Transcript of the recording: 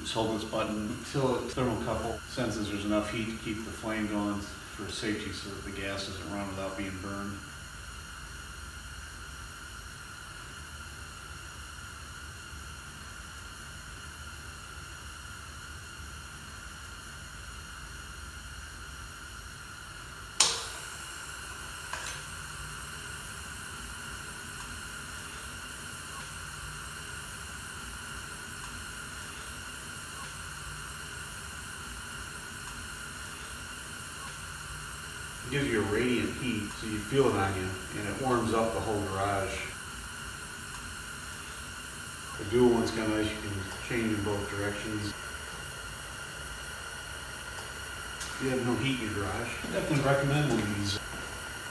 Just hold this button until the thermocouple senses there's enough heat to keep the flame going for safety so that the gas doesn't run without being burned. Gives you a radiant heat, so you feel it on you, and it warms up the whole garage. The dual one's kind of nice, you can change in both directions. If you have no heat in your garage, I definitely recommend one of these.